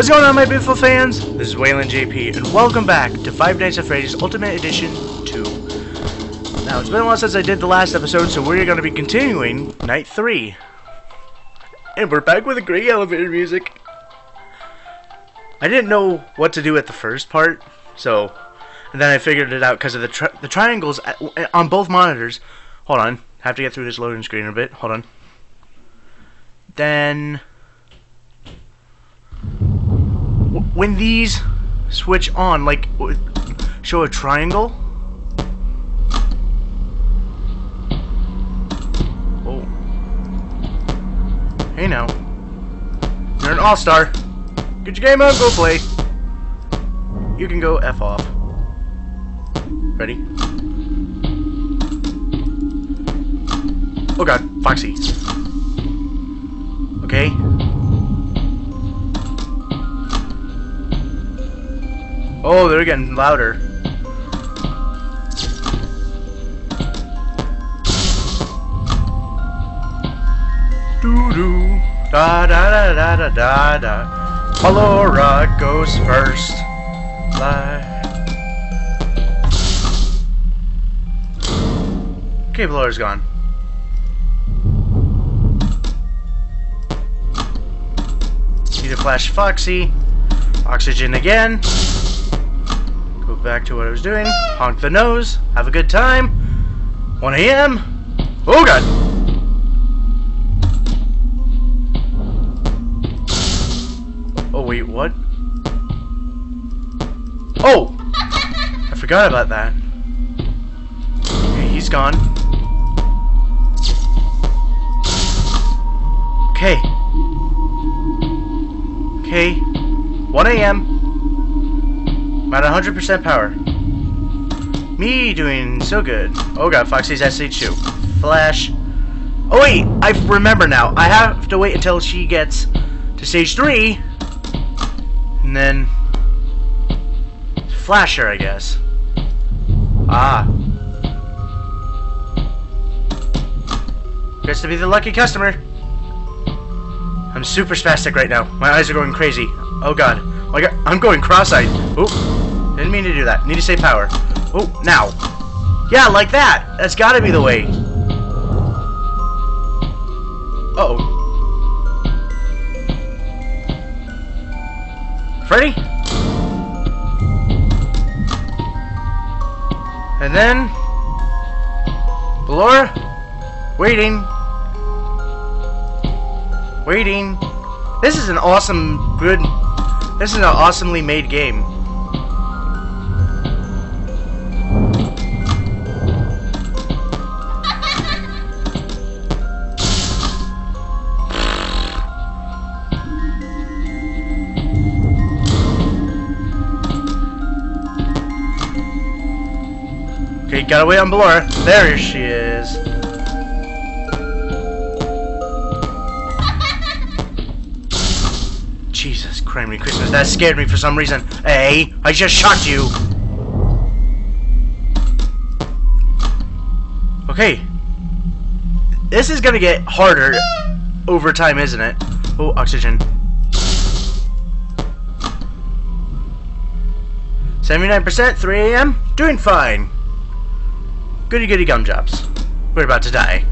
What's going on, my beautiful fans? This is Whalen JP, and welcome back to Five Nights at Freddy's Ultimate Edition 2. Now, it's been a while since I did the last episode, so we're going to be continuing Night 3. And we're back with a great elevator music. I didn't know what to do at the first part, so... And then I figured it out because of the, tri the triangles at, on both monitors. Hold on. Have to get through this loading screen a bit. Hold on. Then... when these switch on, like, show a triangle. Oh. Hey now. You're an all-star. Get your game on, go play. You can go F off. Ready? Oh god, Foxy. Okay. Oh, they're getting louder. Doo doo. Da da da da da da da. Ballora goes first. Okay, Ballora's gone. Need to flash Foxy. Oxygen again back to what I was doing. Honk the nose. Have a good time. 1 a.m. Oh god! Oh wait, what? Oh! I forgot about that. Okay, he's gone. Okay. Okay. 1 a.m. I'm at 100% power. Me doing so good. Oh god, Foxy's at stage 2. Flash. Oh wait, I remember now. I have to wait until she gets to stage 3. And then... Flash her, I guess. Ah. Gets to be the lucky customer. I'm super spastic right now. My eyes are going crazy. Oh god. Oh, God. I'm going cross-eyed. Oop. Didn't mean to do that. Need to save power. Oh, now. Yeah, like that. That's gotta be the way. Uh oh Freddy? And then... Ballora? Waiting. Waiting. This is an awesome, good... This is an awesomely made game. Gotta wait on Ballora. There she is. Jesus, criminy Christmas. That scared me for some reason. Hey, I just shot you. Okay. This is gonna get harder over time, isn't it? Oh, oxygen. 79%, 3 a.m. Doing fine. Goody goody gumdrops. We're about to die.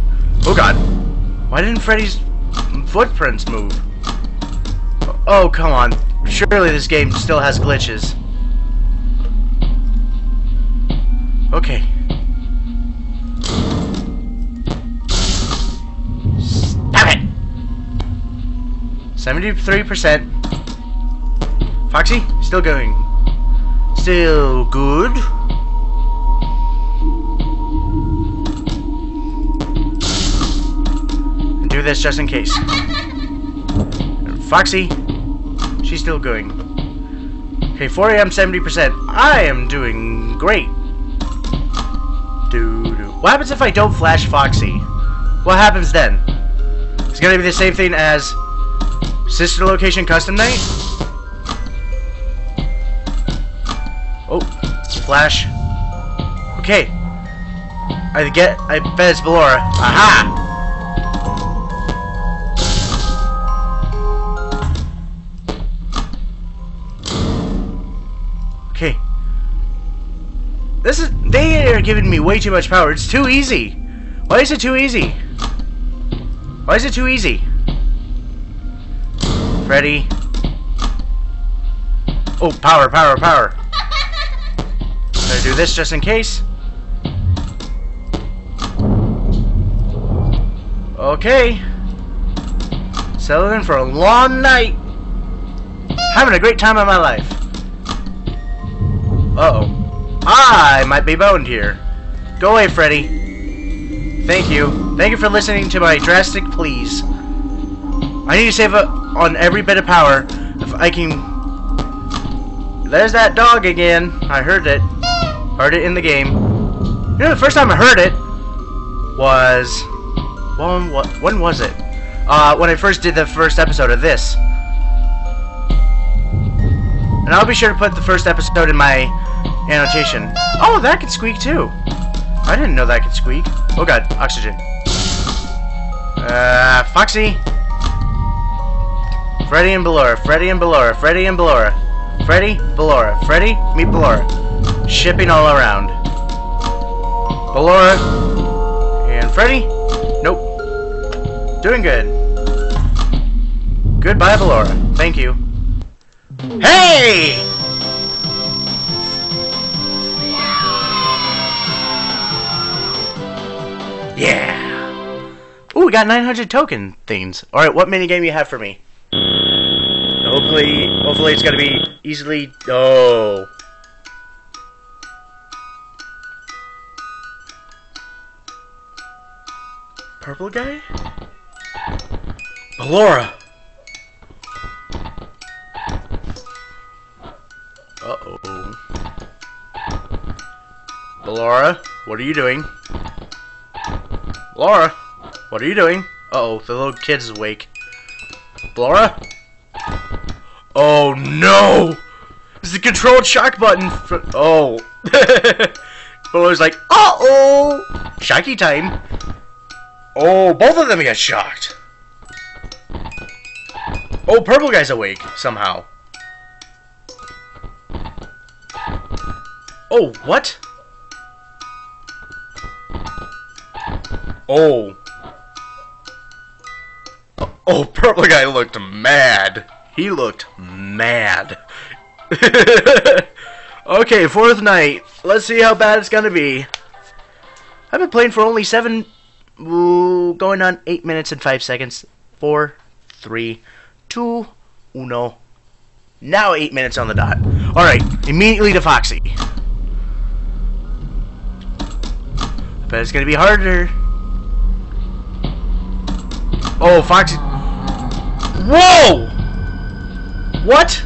Oh god. Why didn't Freddy's footprints move? Oh, come on. Surely this game still has glitches. Okay. Stop it! 73%. Foxy, still going. Still good. Do this just in case. Foxy, she's still going. Okay, 4 a.m. 70%. I am doing great. Doo -doo. What happens if I don't flash Foxy? What happens then? It's gonna be the same thing as Sister Location Custom Night? Oh, flash. Okay. I get, I bet it's Ballora. Aha! This is they are giving me way too much power. It's too easy. Why is it too easy? Why is it too easy? Freddy. Oh, power, power, power. Gonna do this just in case. Okay. Settling in for a long night. Having a great time of my life. Uh-oh. I might be boned here. Go away, Freddy. Thank you. Thank you for listening to my drastic pleas. I need to save up on every bit of power if I can... There's that dog again. I heard it. Heard it in the game. You know, the first time I heard it was... When, when was it? Uh, when I first did the first episode of this. And I'll be sure to put the first episode in my annotation. Oh, that could squeak too. I didn't know that could squeak. Oh god, oxygen. Uh, Foxy. Freddy and Ballora, Freddy and Ballora, Freddy and Ballora. Freddy, Ballora, Freddy, meet Ballora. Shipping all around. Ballora and Freddy? Nope. Doing good. Goodbye, Ballora. Thank you. Hey! Yeah! Ooh, we got 900 token things. Alright, what minigame you have for me? Hopefully, hopefully it's gonna be easily... Oh. Purple guy? Laura! Uh-oh. Laura, what are you doing? Laura, what are you doing? Uh oh the little kid's awake. Laura? Oh no! It's the controlled shock button for oh. Laura's like, uh-oh! Shocky time. Oh, both of them get shocked. Oh, purple guy's awake somehow. Oh, what? Oh. Oh, purple guy looked mad. He looked mad. okay, fourth night. Let's see how bad it's gonna be. I've been playing for only seven, ooh, going on eight minutes and five seconds. Four, three, two, uno. Now eight minutes on the dot. Alright, immediately to Foxy. But it's gonna be harder. Oh, Foxy. Whoa! What?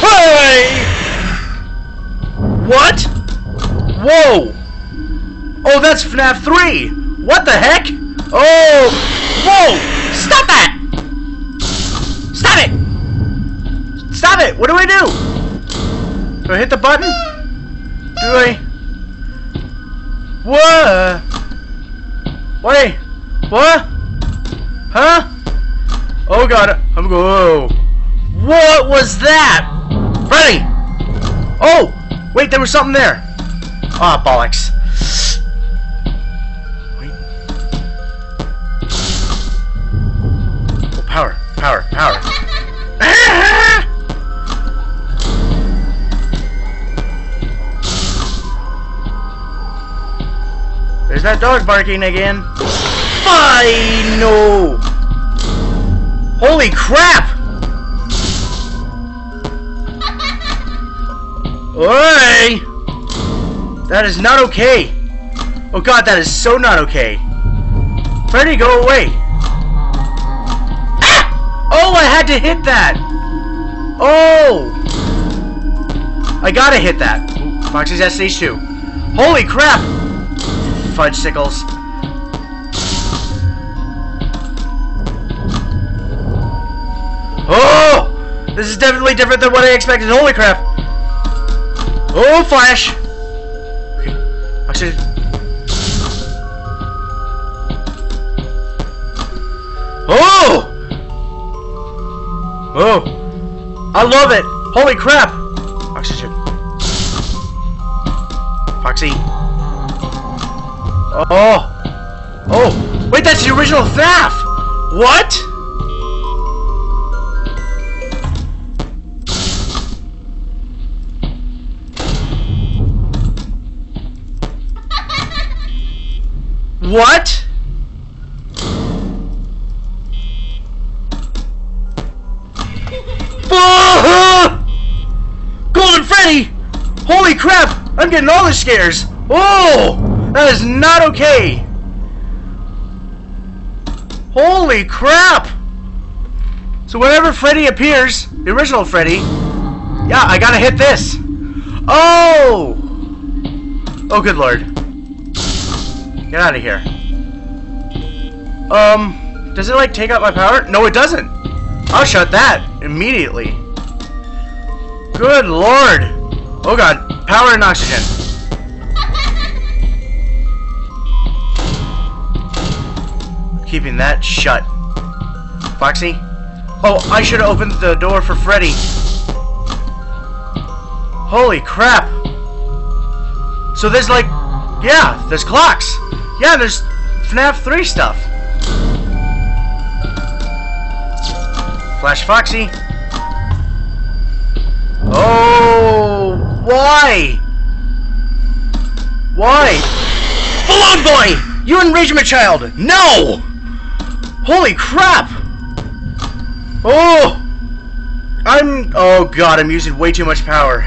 Hey! What? Whoa! Oh, that's FNAF 3! What the heck? Oh! Whoa! Stop that! Stop it! Stop it! What do I do? Do I hit the button? Do I... What? Wait. What? Huh? Oh god. I'm going. What was that? Freddy! Oh! Wait, there was something there. Ah, oh, bollocks. Wait. Oh, power, power, power. There's that dog barking again. Fine! No! Holy crap! Oi! That is not okay. Oh god, that is so not okay. Freddy, go away. Ah! Oh, I had to hit that. Oh! I gotta hit that. Foxy's at stage 2. Holy crap! fudge sickles. Oh! This is definitely different than what I expected. Holy crap! Oh, flash! Okay. Oh! Oh! I love it! Holy crap! Oxygen. Foxy. Oh! Oh! Wait, that's the original FNAF! What? What? Golden Freddy! Holy crap! I'm getting all the scares! Oh! That is not okay! Holy crap! So whenever Freddy appears, the original Freddy, yeah, I gotta hit this. Oh! Oh, good lord. Get out of here. Um, does it like take out my power? No, it doesn't. I'll shut that immediately. Good lord. Oh god, power and oxygen. Keeping that shut. Foxy? Oh, I should have opened the door for Freddy. Holy crap. So there's like, yeah, there's clocks. Yeah, there's FNAF 3 stuff. Flash Foxy. Oh, why? Why? Balloon Boy! You enragement child! No! Holy crap! Oh! I'm... Oh god, I'm using way too much power.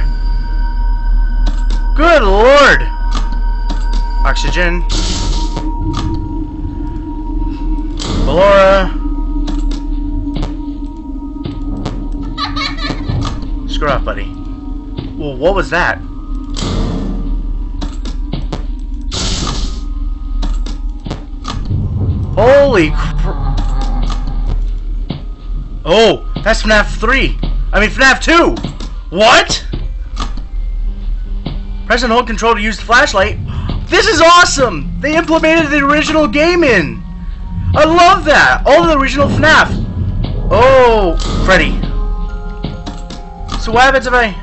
Good lord! Oxygen. Ballora. Screw off, buddy. Well, what was that? Holy cr- Oh, that's FNAF 3. I mean, FNAF 2. What? Press and hold control to use the flashlight. This is awesome! They implemented the original game in. I love that. All the original FNAF. Oh, Freddy. So what happens if I...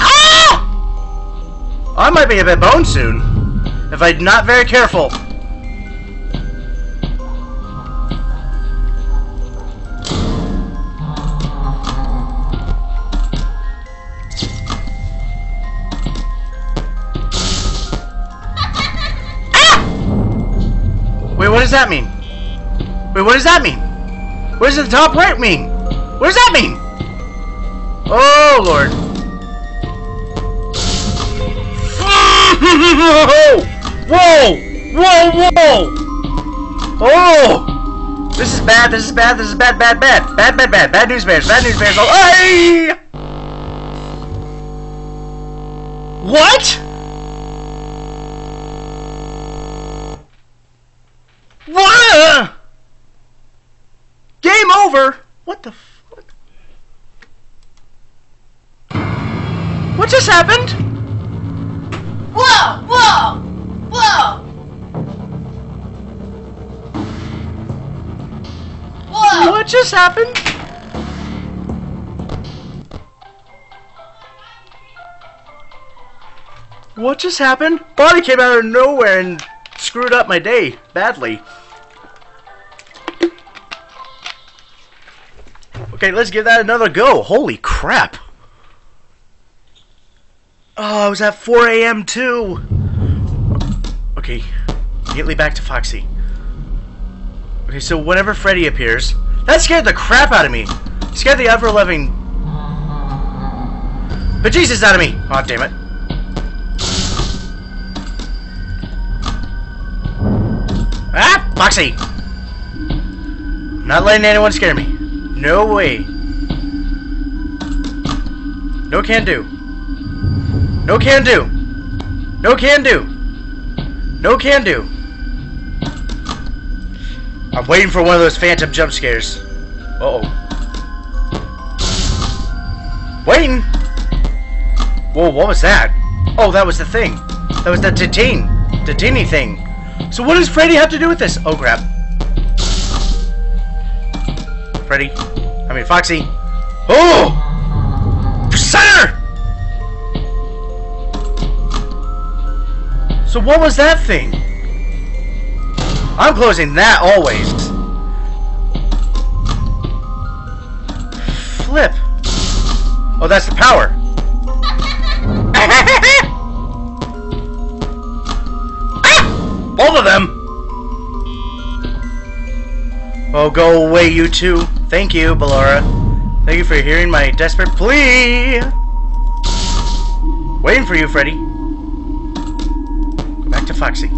Ah! I might be a bit bone soon. If I'm not very careful. Does that mean? Wait, what does that mean? What does the top right mean? What does that mean? Oh, Lord. Whoa! Whoa, whoa! Oh! This is bad, this is bad, this is bad, bad, bad. Bad, bad, bad. Bad news bears, bad news bears. Oh, hey! What? What? Game over? What the fuck? What just happened? Whoa! Whoa! Whoa! Whoa! What just happened? What just happened? Bonnie came out of nowhere and screwed up my day badly. Okay, let's give that another go. Holy crap. Oh, I was at 4 a.m. too. Okay, immediately back to Foxy. Okay, so whenever Freddy appears, that scared the crap out of me. Scared the ever loving bejesus out of me. Oh, damn it. Foxy! Not letting anyone scare me. No way. No can do. No can do. No can do. No can do. I'm waiting for one of those phantom jump scares. Uh oh. Waiting. Whoa, what was that? Oh, that was the thing. That was the Tatine. Tatini thing. So what does Freddy have to do with this? Oh, crap. Freddy. I mean, Foxy. Oh! Center! So what was that thing? I'm closing that always. Flip. Oh, that's the power. Oh, go away, you two. Thank you, Ballora. Thank you for hearing my desperate plea. Waiting for you, Freddy. Go back to Foxy.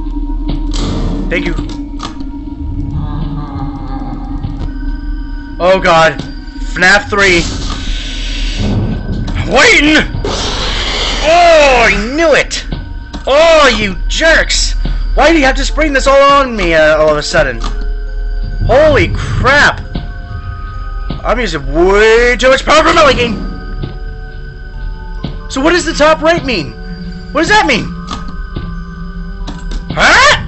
Thank you. Oh god. FNAF 3. I'm waiting! Oh, I knew it! Oh, you jerks! Why do you have to spring this all on me uh, all of a sudden? Holy crap! I'm using way too much power for Melly Game! So what does the top right mean? What does that mean? Huh?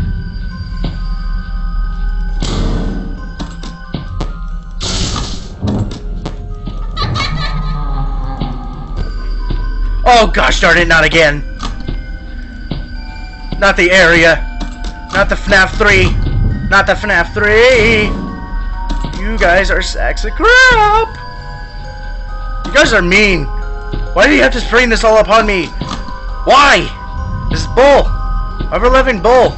Oh gosh darn it, not again. Not the area. Not the FNAF 3. Not the FNAF 3. You guys are sacks of crap. You guys are mean. Why do you have to spring this all upon me? Why? This is bull. Ever living bull.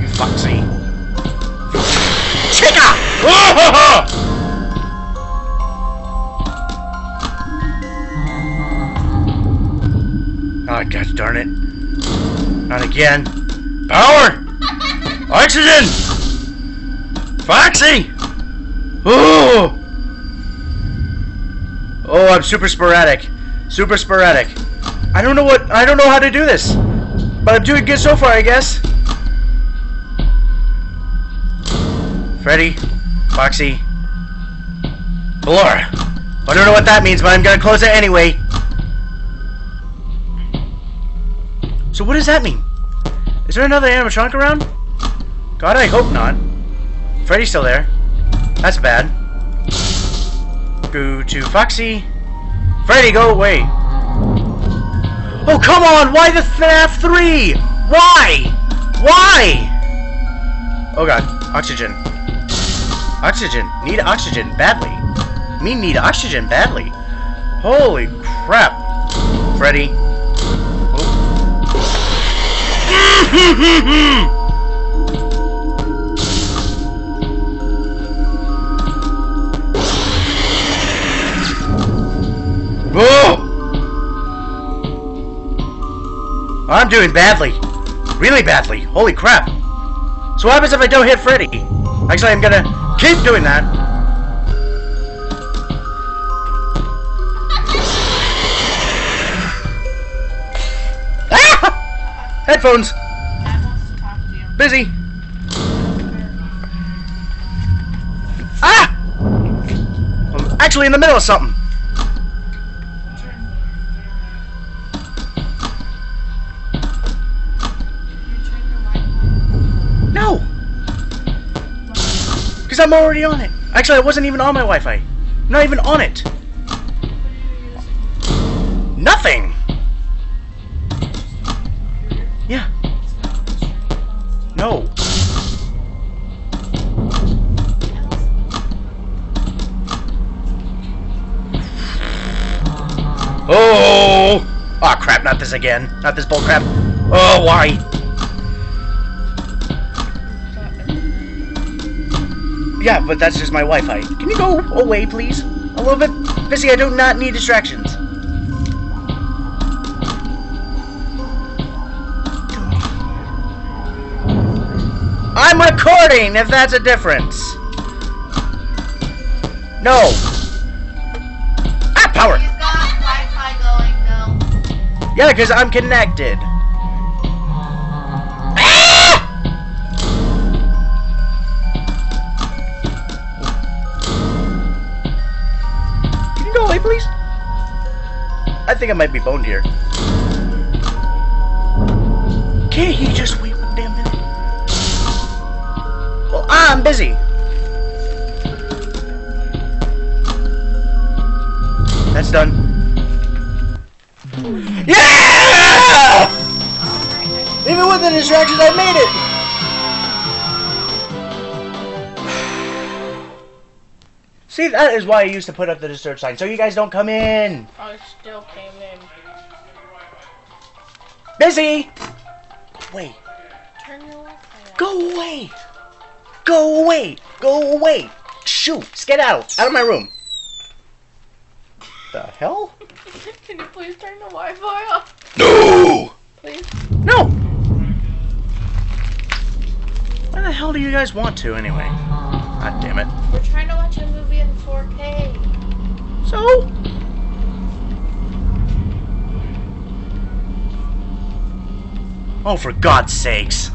You foxy. Chica! Oh, gosh darn it. Not again. Power! Oxygen! Foxy! Oh! Oh, I'm super sporadic. Super sporadic. I don't know what, I don't know how to do this. But I'm doing good so far, I guess. Freddy, Foxy, Laura. I don't know what that means, but I'm gonna close it anyway. So what does that mean? Is there another animatronic around? God, I hope not. Freddy's still there. That's bad. Go to Foxy. Freddy, go away. Oh, come on! Why the FNAF 3? Why? Why? Oh god. Oxygen. Oxygen. Need oxygen badly. Me need oxygen badly. Holy crap. Freddy. I'm doing badly. Really badly. Holy crap. So what happens if I don't hit Freddy? Actually, I'm gonna keep doing that. Ah! Headphones. Busy. Ah! I'm actually in the middle of something. No! Because I'm already on it. Actually, I wasn't even on my Wi-Fi. I'm not even on it. Nothing! Yeah. No. Oh! Oh crap, not this again. Not this bull crap. Oh, why? Yeah, but that's just my Wi-Fi. Can you go away, please? A little bit? Missy, I do not need distractions. I'm recording, if that's a difference. No. Ah, power. He's got Wi-Fi going. Yeah, because I'm connected. Ah! Can you go away, please? I think I might be boned here. Can't he just wait I'm busy. That's done. Yeah! Even with the distractions, I made it! See, that is why I used to put up the disturb sign, so you guys don't come in! Oh, I still came in. Busy! Wait. Go away! Go away! Go away! Shoot! Get out! Out of my room! The hell? Can you please turn the Wi-Fi off, No! please? No! Why the hell do you guys want to, anyway? God damn it. We're trying to watch a movie in 4K. So? Oh, for God's sakes.